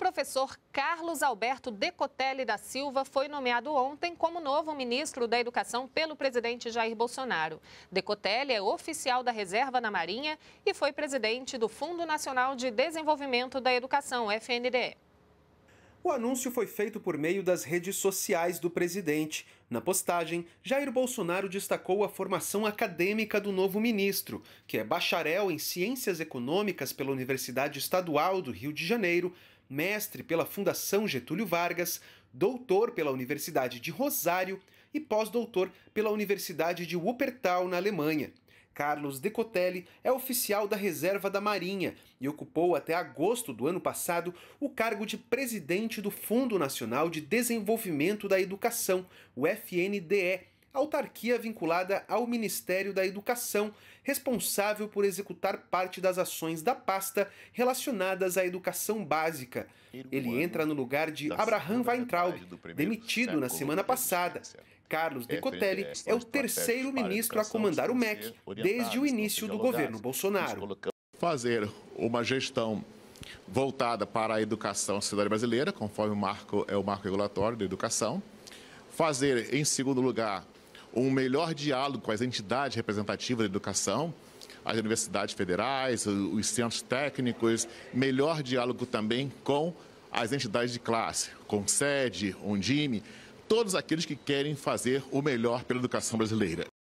professor Carlos Alberto Decotelli da Silva foi nomeado ontem como novo ministro da Educação pelo presidente Jair Bolsonaro. Decotelli é oficial da Reserva na Marinha e foi presidente do Fundo Nacional de Desenvolvimento da Educação, FNDE. O anúncio foi feito por meio das redes sociais do presidente. Na postagem, Jair Bolsonaro destacou a formação acadêmica do novo ministro, que é bacharel em Ciências Econômicas pela Universidade Estadual do Rio de Janeiro, mestre pela Fundação Getúlio Vargas, doutor pela Universidade de Rosário e pós-doutor pela Universidade de Wuppertal, na Alemanha. Carlos Decotelli é oficial da Reserva da Marinha e ocupou até agosto do ano passado o cargo de presidente do Fundo Nacional de Desenvolvimento da Educação, o FNDE, autarquia vinculada ao Ministério da Educação, responsável por executar parte das ações da pasta relacionadas à educação básica. Ele entra no lugar de Abraham Weintraub, demitido na semana passada. Carlos Decotelli é o terceiro ministro a comandar o MEC desde o início do governo Bolsonaro. Fazer uma gestão voltada para a educação cidadã brasileira, conforme o marco é o marco regulatório da educação. Fazer, em segundo lugar, um melhor diálogo com as entidades representativas da educação, as universidades federais, os centros técnicos, melhor diálogo também com as entidades de classe, com sede, Undime, todos aqueles que querem fazer o melhor pela educação brasileira.